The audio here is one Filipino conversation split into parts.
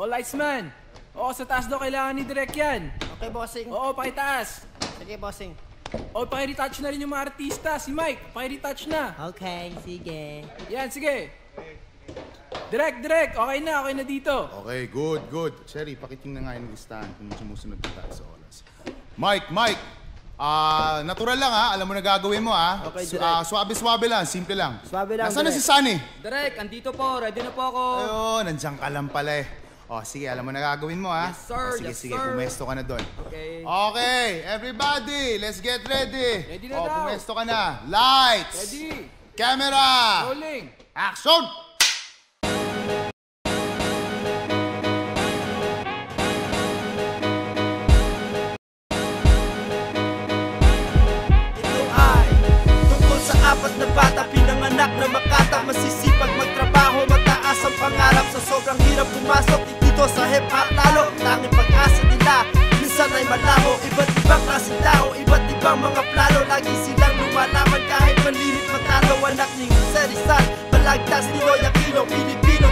O, Lightsman. Oo, sa taas daw kailangan ni Direk yan. Okay, bossing. Oo, pakitaas. Sige, bossing. O, pakiretouch na rin yung mga artista. Si Mike, pakiretouch na. Okay, sige. Yan, sige. Direk, Direk, okay na, okay na dito. Okay, good, good. Sherry, pakitingnan nga yung listahan kung sumusunod na tayo sa oras. Mike, Mike! Ah, natural lang ha. Alam mo na gagawin mo ha. Okay, Su- direct. ah, swabe-swabe lang, simple lang. Swabe lang, Nasaan na si Sunny? Direk, andito po. Ready na po ako. Ayun, nandiyan ka lang pala eh. O, sige, alam mo na gagawin mo ha. Yes, sir. O, sige, Yes, sige, sir. pumesto ka na doon. Okay. Okay, everybody, let's get ready. Ready na o, daw. pumesto ka na. Lights! Ready? Camera! Rolling. Action! Ito ay tungkol sa apat na bata Pinanganak na makata Masisipag magtrabaho Mataas ang pangarap Sa sobrang hirap pumasok Dito sa hip-hop lalo Ang tanging pag-asa nila. Minsan ay malabo Iba't ibang klase tao Iba't ibang mga plano. Lagi silang lumalaman Kahit manlimit matalo. Anak ni Jose Rizal Balagtas ni Loy Aquino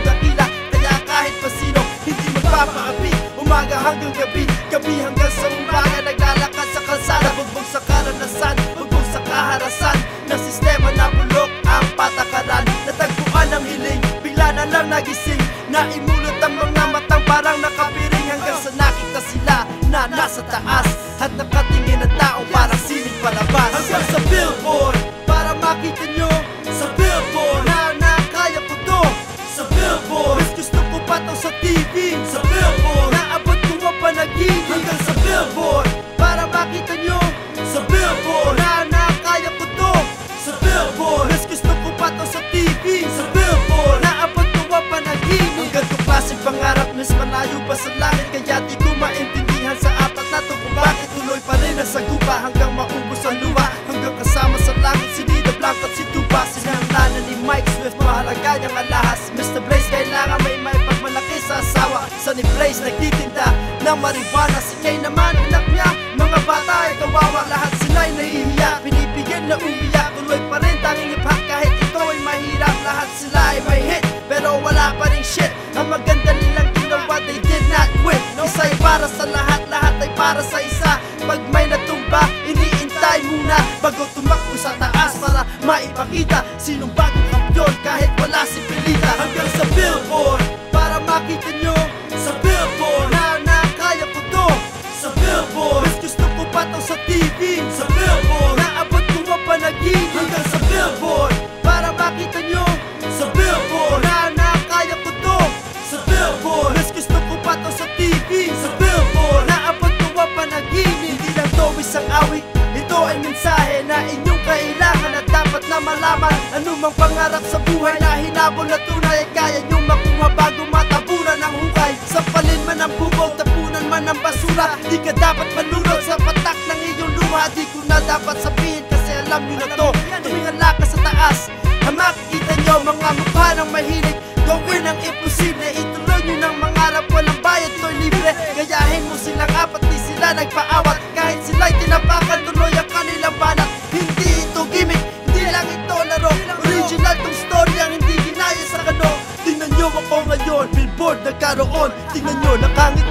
dakila. Kaya kahit pa sino Hindi magpapaapi. Umaga hanggang gabi Gabi hanggang sa umaga Naglalakad sa kalsada. Bugbog sa karanasan Bugbog sa kaharasan. Na sistema na bulok ang patakaran. Natagpuan ang hiling Bigla na lang nagising. Mga matang parang nakapiring Hanggang sa nakita sila na nasa taas. At nakatingin ang tao parang sinig palabas. Hanggang sa billboard Para makita nyo Sa billboard. Na nakaya ko to Sa billboard. Mas gusto ko pa to Sa ang sagupa Hanggang maubos ang luha. Hanggang kasama sa langit Si Nida Blanc at si Tupac. Sinanglanan ni Mike Swift Mahalaga niyang alahas. Mr. Blaze kailangan may may pagmalaki sa asawa. Sunny Blaze nagtitinda ng marijuana. Si Kay naman anak niya Mga bata ay kawawa. Lahat sila'y nahihiya Pinipigil na umiyak. Tuloy pa rin tanging hip-hop Kahit ito ay mahirap. Lahat sila ay may hit Pero wala pa rin shit. Ang maganda nilang ginawa They did not quit. Isa para sa lahat Lahat ay para sa isa. Pag may Bago tumakbo sa taas Para maipakita Sinong bagong kampiyon Kahit wala si Pilita Hanggang sa billboard Para makita nyo Sa billboard. Na nakaya ko to. Sa billboard Mas gusto ko pa to sa TV Sa billboard Naabot ko ang panaginip. Hanggang sa billboard Para makita nyo Sa billboard. Na nakaya ko to. Sa billboard Mas gusto ko pa to sa TV Sa billboard Naabot ko ang panaginip. Hindi lang to isang awit na inyong kailangan At dapat na malaman Anumang pangarap sa buhay na hinabol na tunay Ay kaya nyong makuha bago matabunan ang hukay. Sampalin man ang bubog, tapunan man ang basura Di ka dapat manunod sa patak ng iyong luha. Di ko na dapat sabihin kasi alam nyo na to. Tuwing ang lakas sa taas Ang makikita nyo mga mukha ng mahilig Gawin ang imposible. Ituloy nyo ng mangarap Tingnan nyo nakangiti